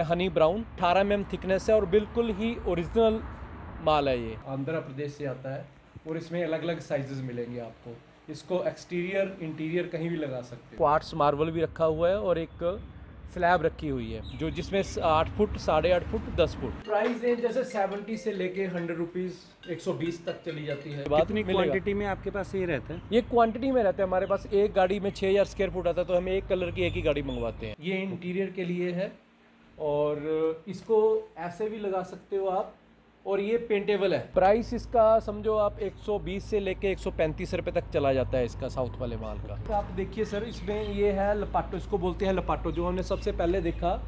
Honey brown 18 M thickness है और बिल्कुल ही ओरिजिनल माल है ये। आंध्र प्रदेश से आता है और इसमें अलग अलग साइजेस मिलेंगे आपको। इसको एक्सटीरियर इंटीरियर कहीं भी लगा सकते हो। क्वार्ट्स मार्बल भी रखा हुआ है और एक स्लैब रखी हुई है जो जिसमें आठ फुट साढ़े आठ फुट दस फुट। प्राइस रेंज जैसे सेवेंटी से लेके हंड्रेड रुपीज़ एक सौ बीस तक चली जाती है। बात कितनी। क्वांटिटी में आपके पास ये रहता है? ये क्वांटिटी में रहता है। हमारे पास एक गाड़ी में छः हज़ार स्क्वायर फुट आता है तो हम एक कलर की एक ही गाड़ी मंगवाते हैं। ये इंटीरियर के लिए है। और इसको ऐसे भी लगा सकते हो आप, और ये पेंटेबल है। प्राइस इसका समझो आप 120 से लेके 135 रुपए तक चला जाता है इसका साउथ वाले माल का। तो आप देखिए सर, इसमें ये है लपाटो, इसको बोलते हैं लपाटो, जो हमने सबसे पहले देखा,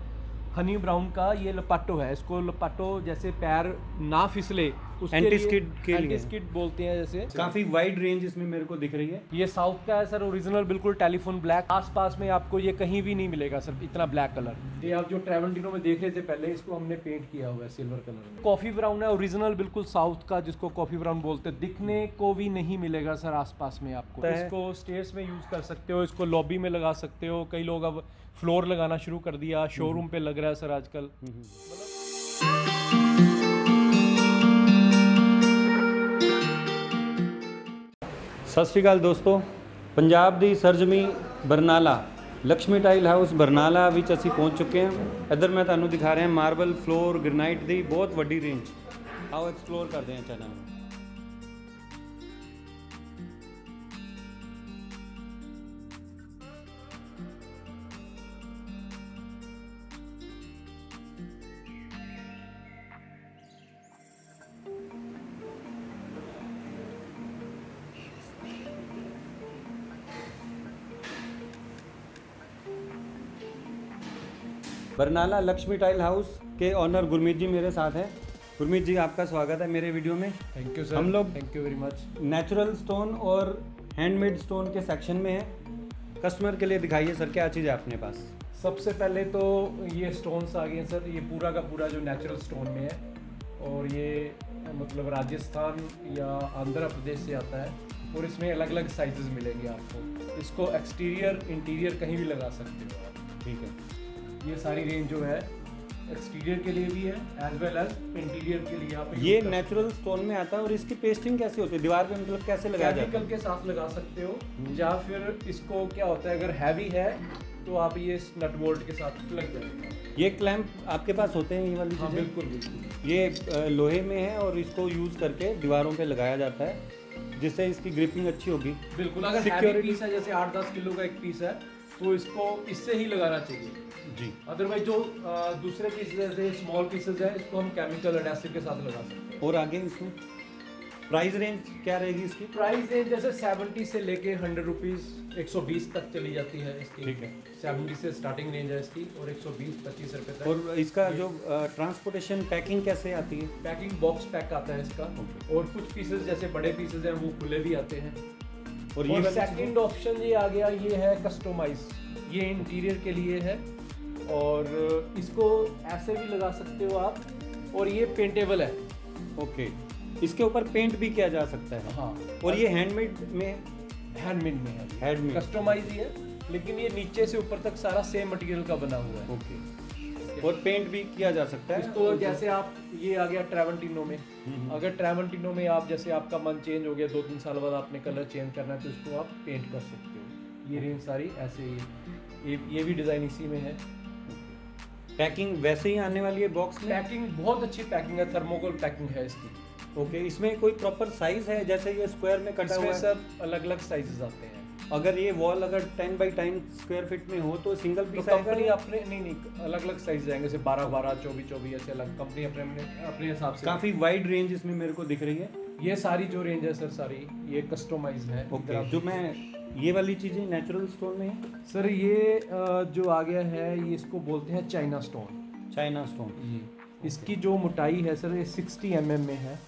हनी ब्राउन का ये लपाटो है। इसको लपाटो जैसे पैर ना फिसले के बोलते हैं जैसे। काफ़ी वाइड रेंज इसमें मेरे को दिख रही है। ये साउथ का है सर ओरिजिनल बिल्कुल टेलीफोन ब्लैक आसपास में आपको ये कहीं भी नहीं मिलेगा सर इतना ब्लैक कलर ये आप जो ट्रेवल्टिनो में देख रहे थे पहले इसको हमने पेंट किया हुआ है सिल्वर कलर में। कॉफ़ी ब्राउन है ओरिजिनल बिल्कुल साउथ का जिसको कॉफ़ी ब्राउन बोलते हैं। दिखने को भी नहीं मिलेगा सर आसपास में आपको। इसको स्टेयर्स में यूज़ कर सकते हो इसको लॉबी में लगा सकते हो। कई लोग अब फ्लोर लगाना शुरू कर दिया शोरूम पे लग रहा है सर आजकल। ਸਤਿ ਸ਼੍ਰੀ ਅਕਾਲ ਦੋਸਤੋ। ਪੰਜਾਬ ਦੀ ਸਰਜਮੀ ਬਰਨਾਲਾ ਲక్ష్ਮੀ ਟਾਈਲ ਹਾਊਸ ਬਰਨਾਲਾ ਵਿੱਚ ਅਸੀਂ ਪਹੁੰਚ ਚੁੱਕੇ ਹਾਂ। ਇੱਧਰ ਮੈਂ ਤੁਹਾਨੂੰ ਦਿਖਾ ਰਿਹਾ ਮਾਰਬਲ ਫਲੋਰ ਗ੍ਰੇਨਾਈਟ ਦੀ ਬਹੁਤ ਵੱਡੀ ਰੇਂਜ। ਆਓ ਐਕਸਪਲੋਰ ਕਰਦੇ ਹਾਂ channel Barnala Lakshmi tile house के ऑनर गुरमीत जी मेरे साथ हैं। गुरमीत जी आपका स्वागत है मेरे वीडियो में। थैंक यू सर हम लोग- thank you very much natural stone और हैंडमेड स्टोन के सेक्शन में है। कस्टमर के लिए दिखाइए सर क्या चीज़ है अपने पास? सबसे पहले तो ये स्टोन्स आ गए हैं सर ये पूरा का पूरा जो नेचुरल स्टोन में है और ये मतलब राजस्थान या आंध्र प्रदेश से आता है और इसमें अलग अलग साइजेस मिलेंगे आपको। इसको एक्सटीरियर इंटीरियर कहीं भी लगा सकते हो आप। ठीक है। ये सारी रेंज जो है एक्सटीरियर के लिए भी है एज वेल एज इंटीरियर के लिए आप ये नेचुरल स्टोन में आता है और इसकी पेस्टिंग कैसे होती है? दीवार पे मतलब कैसे लगाया जाता केमिकल है के साथ लगा सकते हो या फिर इसको क्या होता है अगर हैवी है तो आप ये नट बोल्ट के साथ लग जाएगा। ये क्लैंप आपके पास होते हैं ये वाली हाँ बिल्कुल बिल्कुल। ये लोहे में है और इसको यूज़ करके दीवारों पे लगाया जाता है जिससे इसकी ग्रिपिंग अच्छी होगी। बिल्कुल अगर Security- पीस है जैसे आठ दस किलो का एक पीस है तो इसको इससे ही लगाना चाहिए। जी। अदरवाइज़ जो दूसरे पीस जैसे स्मॉल पीसेज है इसको हम केमिकल एडेसिव के साथ लगा सकते हैं। और आगे इसमें? प्राइस रेंज क्या रहेगी इसकी? प्राइस रेंज जैसे 70 से लेके हंड्रेड रुपीज़ एक सौ बीस तक चली जाती है इसकी। ठीक है। 70 से स्टार्टिंग रेंज है इसकी और 120 25 रुपए तक। और इसका जो ट्रांसपोर्टेशन पैकिंग कैसे आती है? पैकिंग बॉक्स पैक आता है इसका। और कुछ पीसेज जैसे बड़े पीसेज हैं वो खुले भी आते हैं। और ये सेकंड ऑप्शन ये आ गया ये है कस्टमाइज ये इंटीरियर के लिए है। और इसको ऐसे भी लगा सकते हो आप। और ये पेंटेबल है। ओके इसके ऊपर पेंट भी किया जा सकता है। हाँ। और ये हैंडमेड में हैंडमेड में है। कस्टमाइज ही है लेकिन ये नीचे से ऊपर तक सारा सेम मटेरियल का बना हुआ है। ओके और पेंट भी किया जा सकता है। इसको जैसे आप ये आ गया ट्रेवंटिनो में। अगर ट्रेवंटिनो में आप जैसे आपका मन चेंज हो गया दो तीन साल बाद आपने कलर चेंज करना है तो इसको आप पेंट कर सकते हो। ये रेंज सारी ऐसे ही ये ये भी डिज़ाइन इसी में है। पैकिंग वैसे ही आने वाली है बॉक्स में? पैकिंग बहुत अच्छी पैकिंग है थर्मोकोल पैकिंग है इसकी। ओके इसमें कोई प्रॉपर साइज़ है? जैसे ये स्क्वायर में कटा हुआ है। सब अलग अलग साइजेस आते हैं। अगर ये वॉल अगर ten by ten square feet में हो तो सिंगल पीस तो कंपनी अपने नहीं नहीं अलग अलग साइज़ जाएँगे जैसे बारह बारह चौबीस चौबीस ऐसे अलग कंपनी अपने अपने हिसाब से। काफ़ी वाइड रेंज इसमें मेरे को दिख रही है। ये सारी जो रेंज है सर सारी ये कस्टमाइज है। आप जो मैं ये वाली चीज़ें नेचुरल स्टोन में है? सर ये जो आ गया है ये इसको बोलते हैं चाइना स्टोन चाइना स्टोन जी इसकी जो मोटाई है सर ये 60 एम में है।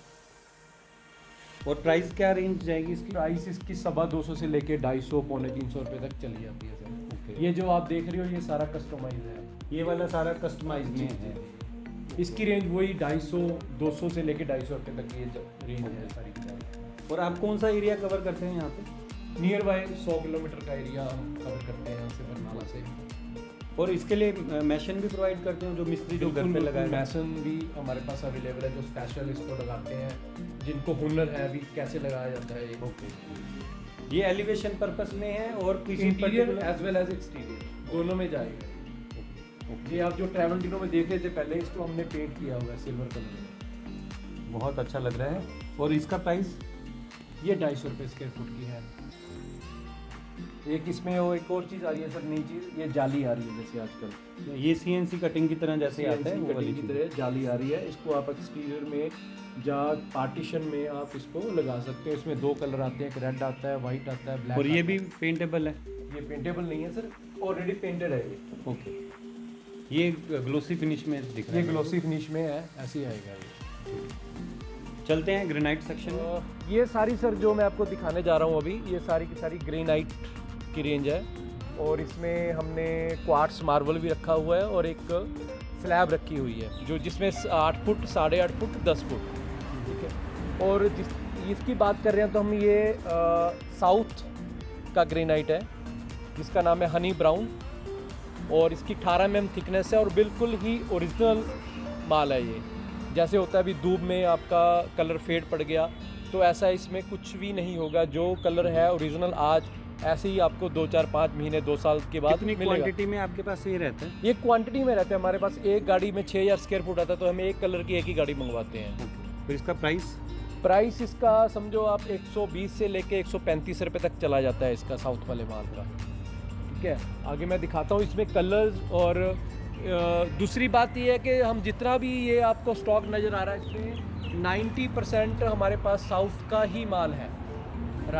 और प्राइस क्या रेंज जाएगी इसकी? प्राइस इसकी सवा दो सौ से लेके ढाई सौ पौने तीन सौ रुपये तक चली जाती है सर। ओके ये जो आप देख रहे हो ये सारा कस्टमाइज है। ये वाला सारा कस्टमाइज में है। इसकी रेंज वही ढाई सौ दो सौ से लेके ढाई सौ रुपये तक ये रेंज है सारी सारी। और आप कौन सा एरिया कवर करते हैं यहाँ पे? नियर बाय सौ किलोमीटर का एरिया हम कवर करते हैं यहाँ से बरनाला से। और इसके लिए मैशन भी प्रोवाइड करते हैं जो मिस्त्री जो घर पे लगाए मैसन भी हमारे पास अवेलेबल है जो स्पेशल इसको लगाते हैं जिनको हुनर है अभी कैसे लगाया जाता है ये। ओके ये एलिवेशन पर्पस में है और किसी interior as well as exterior दोनों में जाएगा ये आप जो ट्रैवल डिनो में देख रहे थे पहले इसको हमने पेंट किया हुआ है सिल्वर कलर में। बहुत अच्छा लग रहा है। और इसका प्राइस ये ढाई सौ रुपये स्क्वायर फुट की है। एक इसमें वो एक और चीज़ आ रही है सर नई चीज़ ये जाली आ रही है जैसे आजकल। ये सीएनसी कटिंग की तरह जैसे आता है कटिंग की तरह जाली आ रही है। इसको आप एक्सटीरियर में या पार्टीशन में आप इसको लगा सकते हो। इसमें दो कलर आते हैं एक रेड आता है वाइट आता है ब्लैक और ये भी पेंटेबल है? ये पेंटेबल नहीं है सर ऑलरेडी पेंटेड है ये। ओके ये ग्लोसी फिनिश में दिख रहा है। ये ग्लोसी फिनिश में है ऐसे ही आएगा ये। चलते हैं ग्रेनाइट सेक्शन ये सारी सर जो मैं आपको दिखाने जा रहा हूँ अभी ये सारी की सारी ग्रेनाइट की रेंज है। और इसमें हमने क्वार्ट्स मार्बल भी रखा हुआ है और एक स्लैब रखी हुई है, जो जिसमें आठ फुट, साढ़े आठ फुट, दस फुट। ठीक है? और जिस इसकी बात कर रहे हैं तो हम ये साउथ का ग्रेनाइट है, जिसका नाम है हनी ब्राउन और इसकी 18 एम थिकनेस है और बिल्कुल ही ओरिजिनल माल है ये। जैसे होता है अभी धूप में आपका कलर फेड पड़ गया तो ऐसा इसमें कुछ भी नहीं होगा। जो कलर है ओरिजिनल आज ऐसे ही आपको दो चार पाँच महीने दो साल के बाद कितनी क्वांटिटी में आपके पास ये रहता है? ये क्वांटिटी में रहता है। हमारे पास एक गाड़ी में छः हज़ार स्क्वायर फुट आता है तो हम एक कलर की एक ही गाड़ी मंगवाते हैं। फिर इसका प्राइस प्राइस इसका समझो आप 120 से लेके 135 रुपए तक चला जाता है इसका साउथ वाले माल का। ठीक है? आगे मैं दिखाता हूँ इसमें कलर्स और दूसरी बात ये है कि हम जितना भी ये आपको स्टॉक नज़र आ रहा है इसमें 90 परसेंट हमारे पास साउथ का ही माल है।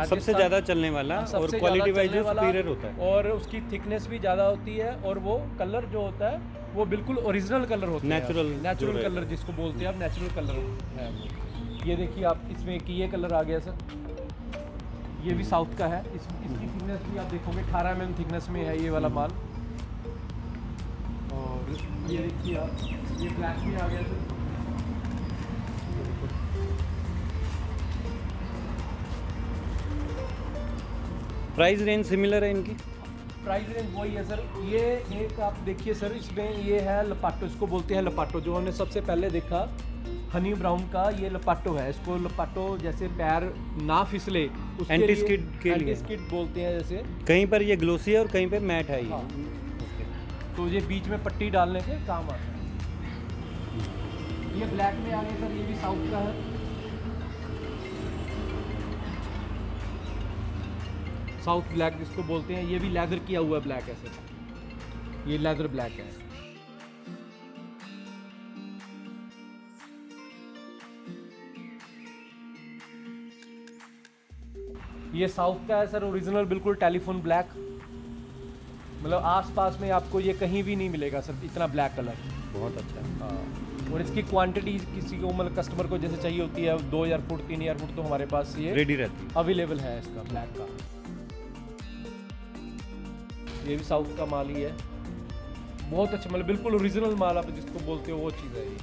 सबसे ज़्यादा चलने वाला हाँ, और क्वालिटी वाइज सुपीरियर होता है। और उसकी थिकनेस भी ज़्यादा होती है और वो कलर जो होता है वो बिल्कुल ओरिजिनल कलर होता है। नेचुरल नेचुरल कलर जिसको बोलते हैं आप नेचुरल कलर है ये देखिए आप इसमें कि ये कलर आ गया सर ये भी साउथ का है। इस, इसकी थिकनेस भी आप देखोगे 18 एम थिकनेस में है ये वाला माल। और ये देखिए आप ये ब्लैक भी आ गया सर प्राइस रेंज सिमिलर है इनकी? प्राइस रेंज वही है सर ये एक आप देखिए सर इसमें ये है लपाटो इसको बोलते हैं लपाटो जो हमने सबसे पहले देखा हनी ब्राउन का ये लपाटो है। इसको लपाटो जैसे पैर ना फिसले लिए- Anti-skid के लिए। Anti-skid बोलते हैं जैसे। कहीं पर ये ग्लोसी है और कहीं पर मैट है ये। हाँ। तो ये बीच में पट्टी डालने से काम आता है। ये ब्लैक में आ गया सर ये भी साउथ का है। साउथ ब्लैक जिसको बोलते हैं ये भी लेदर किया हुआ ब्लैक है सर ये लेदर ब्लैक है। ये साउथ का है सर ओरिजिनल बिल्कुल टेलीफोन ब्लैक। मतलब आसपास में आपको ये कहीं भी नहीं मिलेगा सर इतना ब्लैक कलर। बहुत अच्छा है। हाँ। और इसकी क्वांटिटी किसी को मतलब कस्टमर को जैसे चाहिए होती है दो हज़ार फुट तीन हज़ार फुट तो हमारे पास ये रेडी रहती है। अवेलेबल है इसका ब्लैक का। ये भी साउथ का माल ही है। बहुत अच्छा मतलब बिल्कुल ओरिजिनल माल आप जिसको बोलते हो वो चीज़ है ये।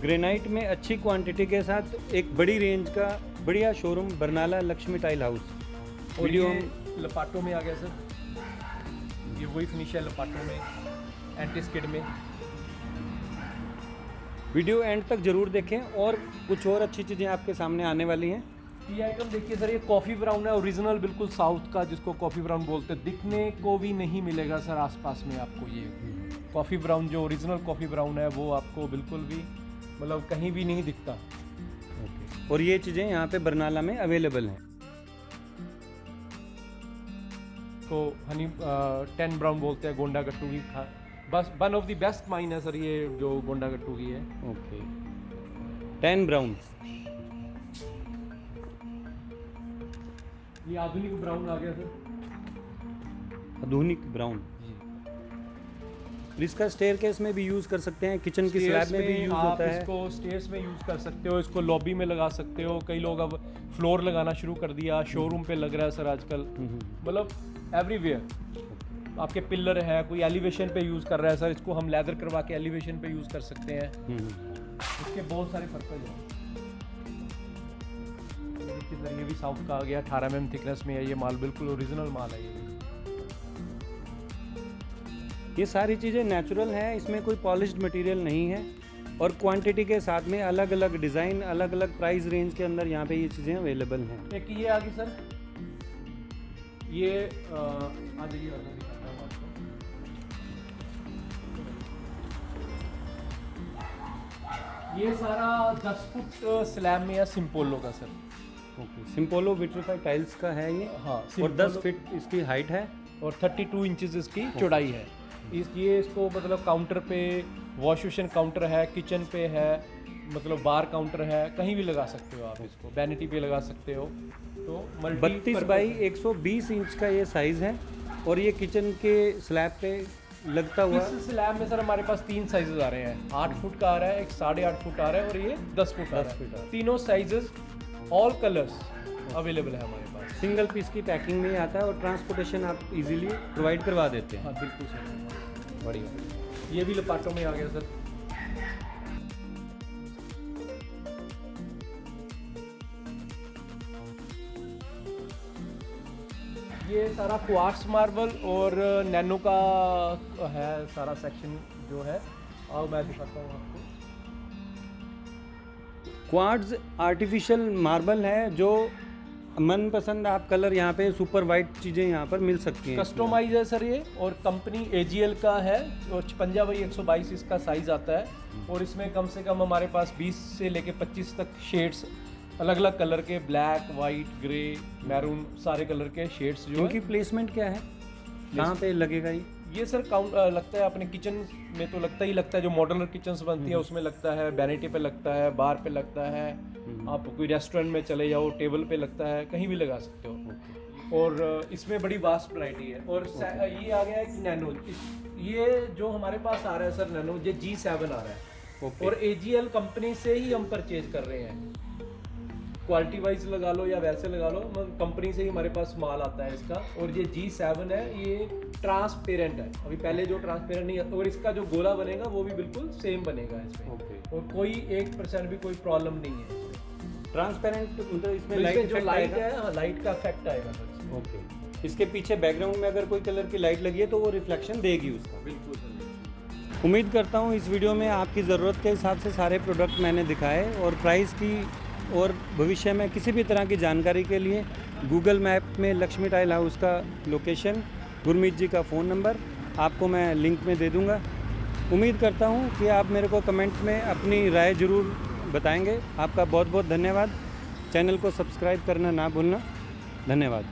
ग्रेनाइट में अच्छी क्वांटिटी के साथ एक बड़ी रेंज का बढ़िया showroom Barnala Lakshmi tile house और ये लपाटो में आ गया सर। ये वही फिनिश है लपाटो में एंटी स्किड में। वीडियो एंड तक ज़रूर देखें और कुछ और अच्छी चीज़ें आपके सामने आने वाली हैं। ये आइटम देखिए सर ये कॉफ़ी ब्राउन है ओरिजिनल बिल्कुल साउथ का जिसको कॉफ़ी ब्राउन बोलते हैं। दिखने को भी नहीं मिलेगा सर आसपास में आपको ये। कॉफ़ी ब्राउन जो ओरिजिनल कॉफ़ी ब्राउन है वो आपको बिल्कुल भी मतलब कहीं भी नहीं दिखता। ओके। और ये चीज़ें यहाँ पे बरनाला में अवेलेबल हैं? तो हनी टेन ब्राउन बोलते हैं गोंडा गट्टू की खा बस one of the best mine है सर ये जो गोंडा गट्टू की है। ओके। Ten brown. ये आधुनिक ब्राउन आ गया सर। आधुनिक ब्राउन? इसका स्टेयर केस में भी यूज़ कर सकते हैं किचन की स्लैब में भी यूज़ होता है। इसको स्टेयर्स में यूज़ कर सकते हो इसको लॉबी में लगा सकते हो। कई लोग अब फ्लोर लगाना शुरू कर दिया शोरूम पे लग रहा है सर आजकल। हम्म, हम्म, मतलब एवरीवेयर आपके पिलर है कोई एलिवेशन पे यूज़ कर रहा है सर इसको हम लेदर करवा के एलिवेशन पे यूज़ कर सकते हैं। हम्म, हम्म। इसके बहुत सारे पर्पज हैं। देखिए सर ये भी साउथ का आ गया अठारह एम थिकनेस में है ये माल बिल्कुल ओरिजिनल माल है ये। ये सारी चीज़ें नेचुरल हैं इसमें कोई पॉलिश्ड मटेरियल नहीं है और क्वांटिटी के साथ में अलग अलग डिज़ाइन अलग अलग प्राइस रेंज के अंदर यहाँ पे ये चीज़ें अवेलेबल हैं। एक ये आ गई सर ये आ जाइए ये सारा 10 फुट स्लैब में या सिंपोलो का sir. Okay Simpolo vitrified tiles का है ये? हाँ और 10 फीट इसकी हाइट है और 32 इंचेस इसकी चौड़ाई है। इस ये इसको मतलब काउंटर पे वॉश बेसिन काउंटर है किचन पे है मतलब बार काउंटर है कहीं भी लगा सकते हो आप इसको वैनिटी पे लगा सकते हो। तो बत्तीस बाई 120 इंच का ये साइज़ है और ये किचन के स्लैब पे लगता हुआ इस स्लैब में सर हमारे पास तीन साइजेस आ रहे हैं। आठ फुट का आ रहा है एक साढ़े आठ फुट आ रहा है और ये दस फुट दस फुट। तीनों साइजेस ऑल कलर्स अवेलेबल है हमारे पास। सिंगल पीस की पैकिंग में आता है और ट्रांसपोर्टेशन आप इजीली प्रोवाइड करवा देते हैं। हाँ बिल्कुल सर। बढ़िया। ये भी लपाटों में आ गया सर। ये सारा क्वार्ट्स मार्बल और नैनो का है सारा सेक्शन जो है। और मैं दिखाता हूँ आपको। क्वार्ट्ज आर्टिफिशियल मार्बल है जो मनपसंद आप कलर यहाँ पे सुपर वाइट चीज़ें यहाँ पर मिल सकती हैं। कस्टमाइज है सर ये और कंपनी एजीएल का है और छपंजा बाई एक सौ बाईस इसका साइज़ आता है। और इसमें कम से कम हमारे पास 20 से लेके 25 तक शेड्स अलग अलग कलर के ब्लैक वाइट ग्रे मैरून सारे कलर के शेड्स जो इनकी प्लेसमेंट क्या है? कहाँ पे लगेगा ये? ये सर काउंट लगता है अपने किचन में तो लगता ही लगता है जो मॉडलर किचन्स बनती है उसमें लगता है बैनिटी पे लगता है बार पे लगता है आप कोई रेस्टोरेंट में चले जाओ टेबल पे लगता है कहीं भी लगा सकते हो। और इसमें बड़ी वास्ट वैरायटी है। और ये आ गया है कि नैनो ये जो हमारे पास आ रहा है सर नैनो ये जी सेवन आ रहा है। और एजीएल कंपनी से ही हम परचेज कर रहे हैं। क्वालिटी वाइज लगा लो या वैसे लगा लो मतलब कंपनी से ही हमारे पास माल आता है इसका। और ये जी सेवन है ये ट्रांसपेरेंट है। अभी पहले जो ट्रांसपेरेंट नहीं है और इसका जो गोला बनेगा वो भी बिल्कुल सेम बनेगा इसमें। ओके और कोई एक परसेंट भी कोई प्रॉब्लम नहीं है ट्रांसपेरेंट मतलब इसमें तो लाइट जो लाइट है हाँ लाइट का इफ़ेक्ट आएगा। ओके इसके पीछे बैकग्राउंड में अगर कोई कलर की लाइट लगी है तो वो रिफ्लेक्शन देगी उसका। बिल्कुल उम्मीद करता हूँ इस वीडियो में आपकी ज़रूरत के हिसाब से सारे प्रोडक्ट मैंने दिखाए और प्राइस की और भविष्य में किसी भी तरह की जानकारी के लिए गूगल मैप में लक्ष्मी टाइल हाउस का लोकेशन गुरमीत जी का फ़ोन नंबर आपको मैं लिंक में दे दूँगा। उम्मीद करता हूँ कि आप मेरे को कमेंट में अपनी राय ज़रूर बताएँगे। आपका बहुत बहुत धन्यवाद। चैनल को सब्सक्राइब करना ना भूलना। धन्यवाद।